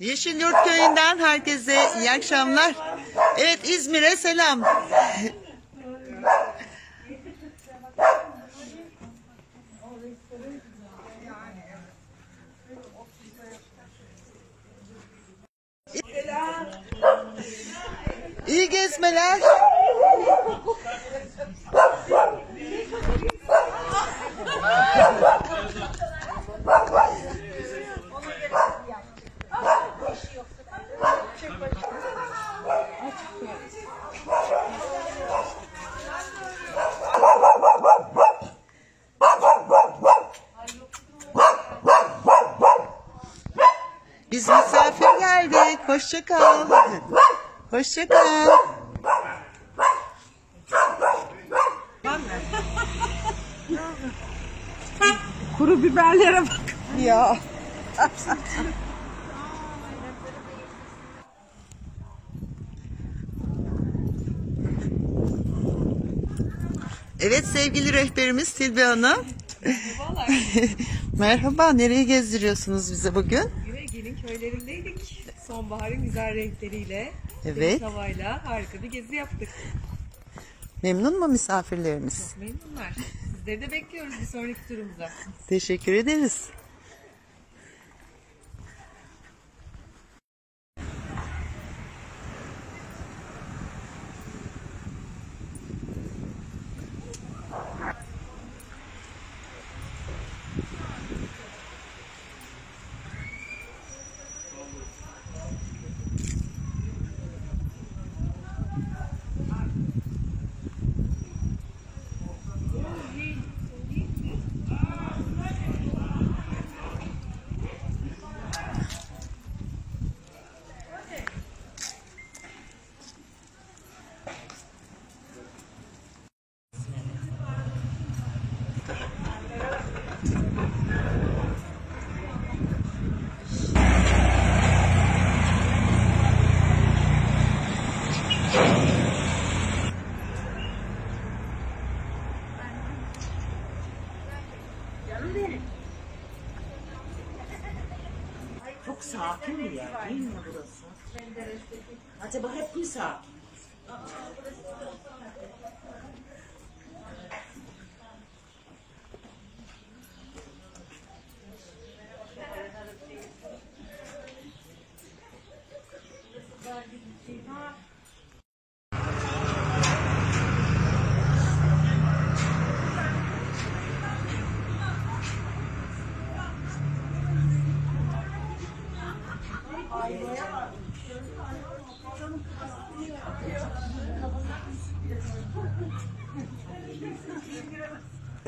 Yeşilyurt Köyü'nden herkese iyi akşamlar. Evet İzmir'e selam. İyi gezmeler. Biz misafir geldik. Hoşça kal. Hoşça kal. Kuru biberlere bak. Ya. Evet sevgili rehberimiz Silvia Hanım. Merhaba, nereye gezdiriyorsunuz bize bugün? Yine gelin köylerindeydik. Sonbaharın güzel renkleriyle, Evet. havayla harika bir gezi yaptık. Memnun mu misafirlerimiz? Memnunlar. Sizleri de bekliyoruz bir sonraki turumuza. Teşekkür ederiz. Çok sakin bir yer değil mi burası? Acaba hep mi sakin?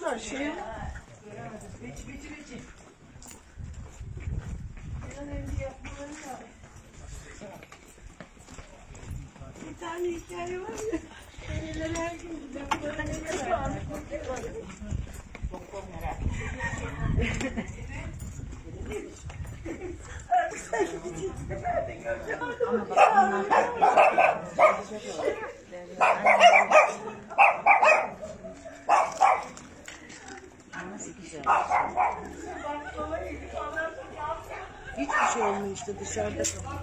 koymuşlar şey. Bir tane hikaye var ya. Neler her gün Hiçbir şey işte dışarıda kalıyor.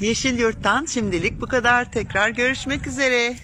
Yeşilyurt'tan şimdilik bu kadar. Tekrar görüşmek üzere.